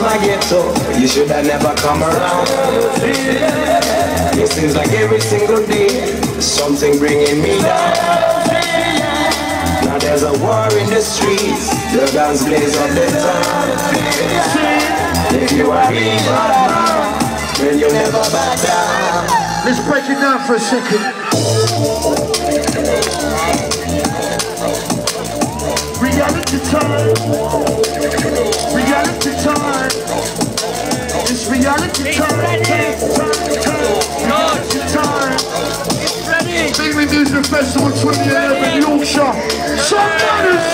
my ghetto, you should have never come around. It seems like every single day, something bringing me down. Now there's a war in the streets, the guns blaze up the town. If you are being brought then you never back down. Let's break it down for a second. Reality time. Festival 2011 Yorkshire.